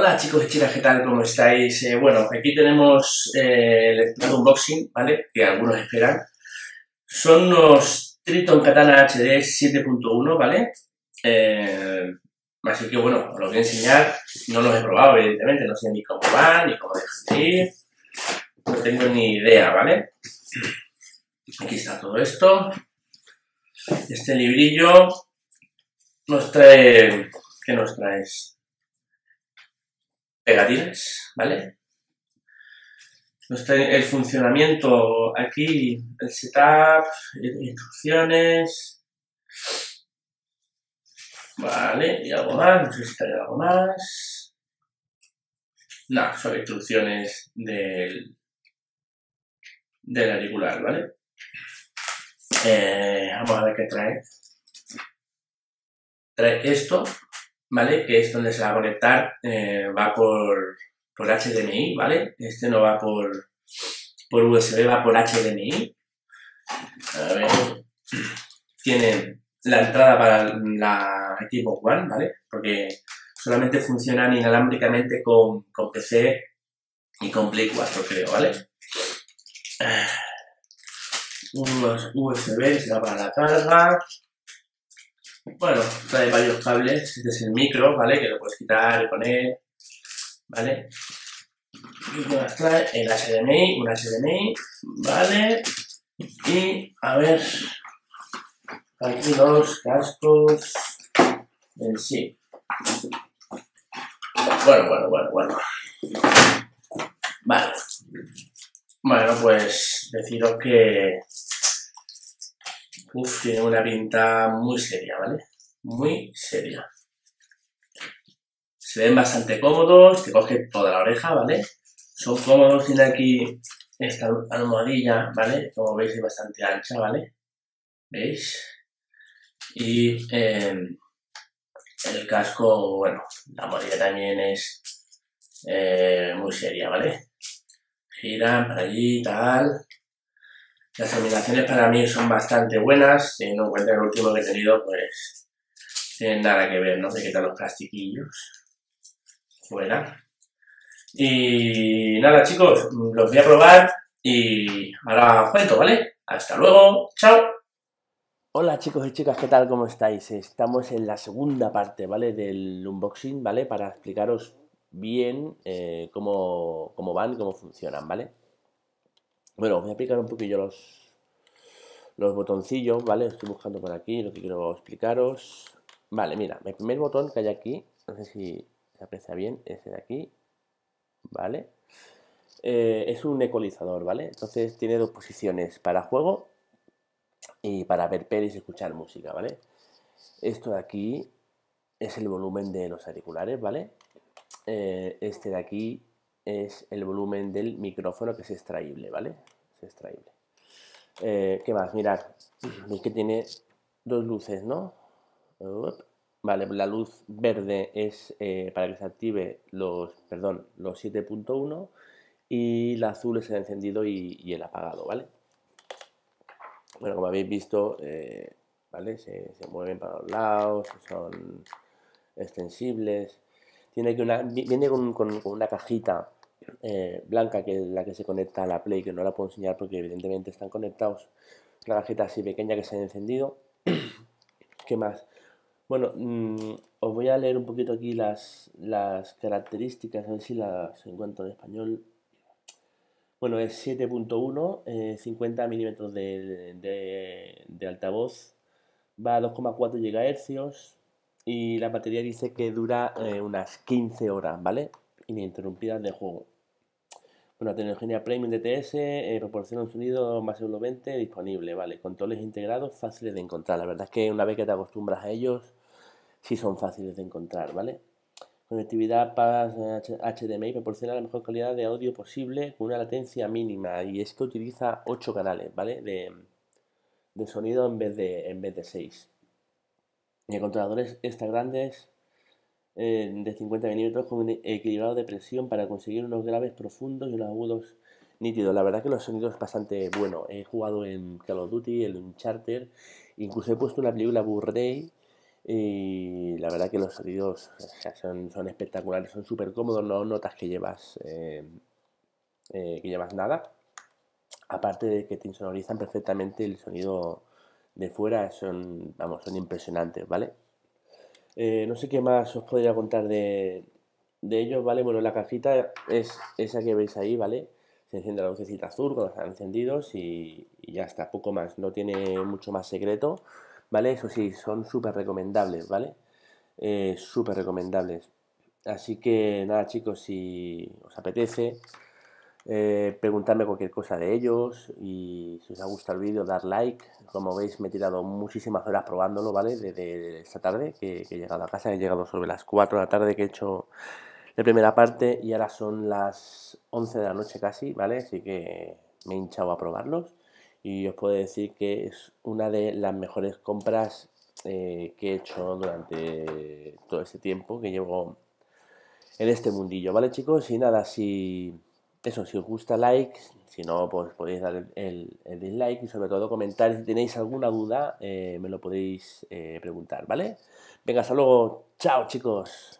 Hola chicos y chicas, ¿qué tal? ¿Cómo estáis? Eh, bueno, aquí tenemos eh, el unboxing, ¿vale? Que algunos esperan. Son unos Triton Katana HD 7.1, ¿vale? Eh, así que bueno, os los voy a enseñar. No los he probado, evidentemente, no sé ni cómo van, ni cómo dejan de ir. No tengo ni idea, ¿vale? Aquí está todo esto. Este librillo nos trae... ¿Qué nos traes? Pegatinas, ¿vale? el funcionamiento aquí, el setup, instrucciones, vale, y algo más, no algo más. No, son instrucciones del, del auricular, ¿vale? Eh, vamos a ver qué trae. Trae esto, ¿vale? Que es donde se va a conectar, eh, va por, por HDMI, ¿vale? Este no va por, por USB, va por HDMI. A ver, tiene la entrada para la Xbox One, ¿vale? Porque solamente funcionan inalámbricamente con, con PC y con Play 4, creo, ¿vale? Unos USB, se va para la carga. Bueno, trae varios cables. Este es el micro, ¿vale? Que lo puedes quitar y poner, ¿vale? Y más trae el HDMI, un HDMI, ¿vale? Y, a ver, aquí los cascos en sí. Bueno, bueno, bueno, bueno. Vale. Bueno, pues deciros que Uf, tiene una pinta muy seria, ¿vale? Muy seria. Se ven bastante cómodos, te coge toda la oreja, ¿vale? Son cómodos, tiene aquí esta almohadilla, ¿vale? Como veis es bastante ancha, ¿vale? ¿Veis? Y em, el casco, bueno, la almohadilla también es eh, muy seria, ¿vale? Gira para allí, tal. Las animaciones para mí son bastante buenas, teniendo en cuenta el último que he tenido, pues tienen nada que ver, ¿no? Se quitan los plastiquillos fuera. Y nada, chicos, los voy a probar y ahora cuento, ¿vale? Hasta luego, chao. Hola chicos y chicas, ¿qué tal? ¿Cómo estáis? Estamos en la segunda parte, ¿vale? Del unboxing, ¿vale? Para explicaros bien eh, cómo, cómo van cómo funcionan, ¿vale? Bueno, voy a aplicar un poquillo los, los botoncillos, ¿vale? Estoy buscando por aquí lo que quiero explicaros. Vale, mira, el primer botón que hay aquí, no sé si se aprecia bien, ese de aquí, ¿vale? Eh, es un ecualizador, ¿vale? Entonces tiene dos posiciones, para juego y para ver pelis y escuchar música, ¿vale? Esto de aquí es el volumen de los auriculares, ¿vale? Eh, este de aquí es el volumen del micrófono que es extraíble, ¿vale? Es extraíble. Eh, ¿Qué más? Mirad, veis que tiene dos luces, ¿no? Vale, la luz verde es eh, para que se active los, perdón, los 7.1 y la azul es el encendido y, el apagado, ¿vale? Bueno, como habéis visto, eh, ¿vale? Se, mueven para los lados, son extensibles. Tiene que una, viene con, con una cajita eh, blanca, que es la que se conecta a la Play, que no la puedo enseñar porque evidentemente están conectados. Una cajita así pequeña que se ha encendido. ¿Qué más? Bueno, mm, os voy a leer un poquito aquí las, las características, a ver si las encuentro en español. Bueno, es 7.1, 50 eh, milímetros de, de, altavoz, va a 2,4 GHz y la batería dice que dura eh, unas 15 horas, ¿vale? Ininterrumpidas de juego. Bueno, tecnología Premium DTS eh, proporciona un sonido más envolvente disponible, ¿vale? Controles integrados fáciles de encontrar. La verdad es que una vez que te acostumbras a ellos, sí son fáciles de encontrar, ¿vale? Conectividad para HDMI proporciona la mejor calidad de audio posible con una latencia mínima y es que utiliza 8 canales, ¿vale? De, sonido en vez de, en vez de 6. Y controladores extra grandes eh, de 50 milímetros con un equilibrado de presión para conseguir unos graves profundos y unos agudos nítidos. La verdad que los sonidos es bastante bueno. He jugado en Call of Duty, en Uncharted, incluso he puesto una película Blu-ray Y la verdad que los sonidos son, son, espectaculares, son súper cómodos, no notas que llevas, eh, eh, que llevas nada. Aparte de que te insonorizan perfectamente el sonido de fuera, son, vamos, son impresionantes, ¿vale? Eh, no sé qué más os podría contar de, de ellos, ¿vale? Bueno, la cajita es esa que veis ahí, ¿vale? Se enciende la lucecita azul cuando están encendidos y, y ya está, poco más, no tiene mucho más secreto. ¿vale? Eso sí, son súper recomendables, ¿vale? Eh, súper recomendables. Así que nada, chicos, si os apetece, eh, preguntarme cualquier cosa de ellos y si os ha gustado el vídeo, dar like. Como veis, me he tirado muchísimas horas probándolo, ¿vale? Desde esta tarde que, he llegado a casa, he llegado sobre las 4 de la tarde que he hecho la primera parte y ahora son las 11 de la noche casi, ¿vale? Así que me he hinchado a probarlos y os puedo decir que es una de las mejores compras eh, que he hecho durante todo este tiempo que llevo en este mundillo, ¿vale chicos? Y nada, si eso, si os gusta like, si no, pues podéis dar el, dislike y sobre todo comentar si tenéis alguna duda, eh, me lo podéis eh, preguntar, ¿vale? Venga, hasta luego, chao chicos.